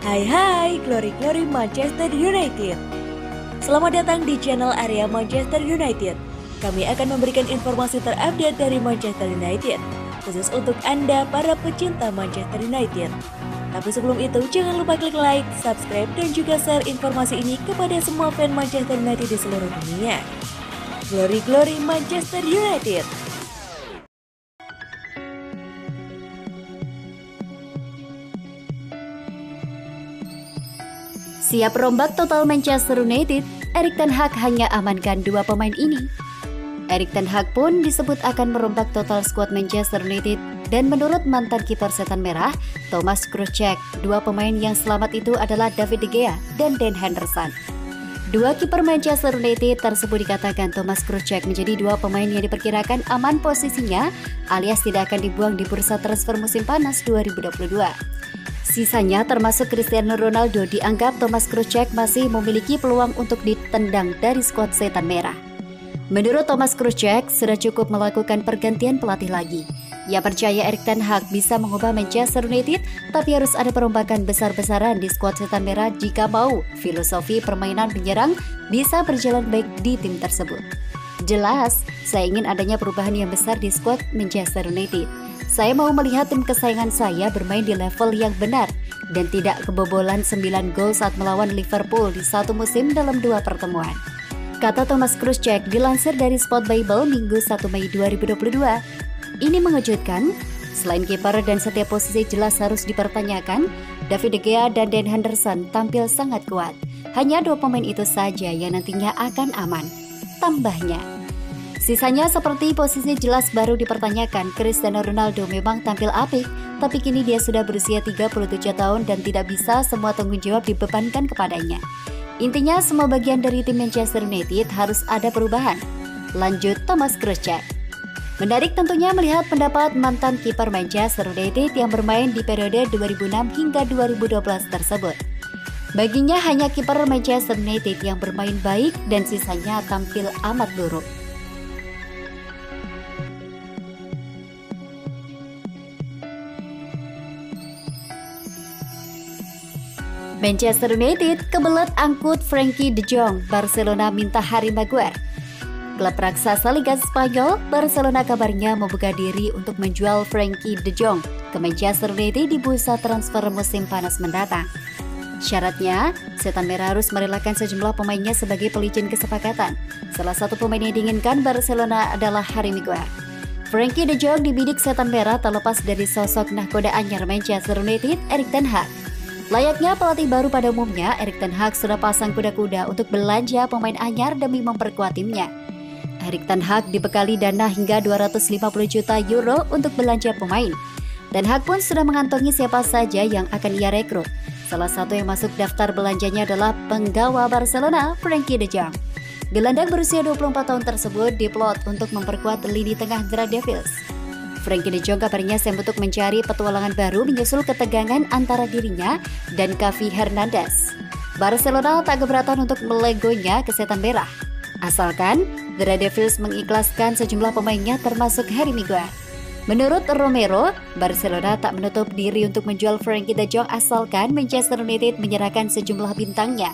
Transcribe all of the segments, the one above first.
Hai hai, Glory Glory Manchester United. Selamat datang di channel area Manchester United. Kami akan memberikan informasi terupdate dari Manchester United, khusus untuk Anda para pecinta Manchester United. Tapi sebelum itu, jangan lupa klik like, subscribe, dan juga share informasi ini kepada semua fan Manchester United di seluruh dunia. Glory Glory Manchester United. Siap rombak total Manchester United, Erik Ten Hag hanya amankan dua pemain ini. Erik Ten Hag pun disebut akan merombak total skuad Manchester United dan menurut mantan kiper setan merah, Thomas Krujcek, dua pemain yang selamat itu adalah David De Gea dan Dan Henderson. Dua kiper Manchester United tersebut dikatakan Thomas Krujcek menjadi dua pemain yang diperkirakan aman posisinya alias tidak akan dibuang di bursa transfer musim panas 2022. Sisanya termasuk Cristiano Ronaldo dianggap Thomas Krujcek masih memiliki peluang untuk ditendang dari skuad setan merah. Menurut Thomas Krujcek, sudah cukup melakukan pergantian pelatih lagi. Ia percaya Erik Ten Hag bisa mengubah Manchester United, tapi harus ada perombakan besar-besaran di skuad setan merah jika mau filosofi permainan penyerang bisa berjalan baik di tim tersebut. Jelas, saya ingin adanya perubahan yang besar di skuad Manchester United. Saya mau melihat tim kesayangan saya bermain di level yang benar dan tidak kebobolan 9 gol saat melawan Liverpool di satu musim dalam dua pertemuan. Kata Thomas Krujcek dilansir dari Sport Bible Minggu 1 Mei 2022. Ini mengejutkan, selain kiper dan setiap posisi jelas harus dipertanyakan, David De Gea dan Dan Henderson tampil sangat kuat. Hanya dua pemain itu saja yang nantinya akan aman. Tambahnya, Sisanya seperti posisi jelas baru dipertanyakan, Cristiano Ronaldo memang tampil apik, tapi kini dia sudah berusia 37 tahun dan tidak bisa semua tanggung jawab dibebankan kepadanya. Intinya semua bagian dari tim Manchester United harus ada perubahan. Lanjut Thomas Krujcek. Menarik tentunya melihat pendapat mantan kiper Manchester United yang bermain di periode 2006 hingga 2012 tersebut. Baginya hanya kiper Manchester United yang bermain baik dan sisanya tampil amat buruk. Manchester United kebelet angkut Frankie de Jong, Barcelona minta Harry Maguire. Klub raksasa Liga Spanyol, Barcelona kabarnya membuka diri untuk menjual Frankie de Jong ke Manchester United di bursa transfer musim panas mendatang. Syaratnya, Setan Merah harus merelakan sejumlah pemainnya sebagai pelicin kesepakatan. Salah satu pemain yang diinginkan Barcelona adalah Harry Maguire. Frankie de Jong dibidik Setan Merah terlepas dari sosok nahkoda anyar Manchester United, Erik Ten Hag. Layaknya pelatih baru pada umumnya, Erik Ten Hag sudah pasang kuda-kuda untuk belanja pemain anyar demi memperkuat timnya. Erik Ten Hag dibekali dana hingga 250 juta euro untuk belanja pemain. Ten Hag pun sudah mengantongi siapa saja yang akan ia rekrut. Salah satu yang masuk daftar belanjanya adalah penggawa Barcelona, Frankie de Jong. Gelandang berusia 24 tahun tersebut diplot untuk memperkuat lini tengah The Devils. Frankie de Jong kabarnya siap untuk mencari petualangan baru menyusul ketegangan antara dirinya dan Kavi Hernandez. Barcelona tak keberatan untuk melegonya ke setan merah. Asalkan The Red Devils mengikhlaskan sejumlah pemainnya termasuk Harry Maguire. Menurut Romero, Barcelona tak menutup diri untuk menjual Frankie de Jong asalkan Manchester United menyerahkan sejumlah bintangnya.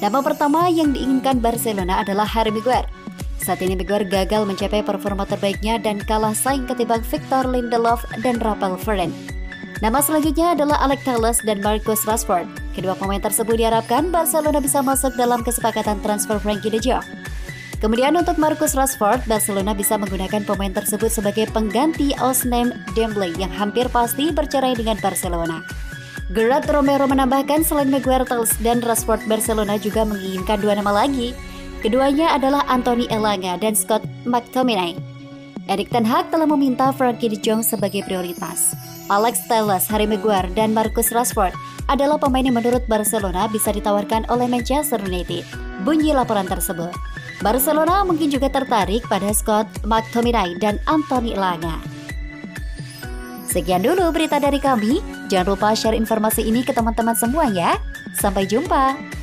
Nama pertama yang diinginkan Barcelona adalah Harry Maguire. Saat ini Maguire gagal mencapai performa terbaiknya dan kalah saing ketimbang Victor Lindelof dan Rafael Varane. Nama selanjutnya adalah Alex Telles dan Marcus Rashford. Kedua pemain tersebut diharapkan Barcelona bisa masuk dalam kesepakatan transfer Frankie de Jong. Kemudian untuk Marcus Rashford, Barcelona bisa menggunakan pemain tersebut sebagai pengganti Osnem Dembele yang hampir pasti bercerai dengan Barcelona. Gerard Romero menambahkan selain Maguire, Telles, dan Rashford, Barcelona juga menginginkan dua nama lagi, Keduanya adalah Anthony Elanga dan Scott McTominay. Erik Ten Hag telah meminta Frankie de Jong sebagai prioritas. Alex Telles, Harry Maguire, dan Marcus Rashford adalah pemain yang menurut Barcelona bisa ditawarkan oleh Manchester United. Bunyi laporan tersebut. Barcelona mungkin juga tertarik pada Scott McTominay dan Anthony Elanga. Sekian dulu berita dari kami. Jangan lupa share informasi ini ke teman-teman semua ya. Sampai jumpa.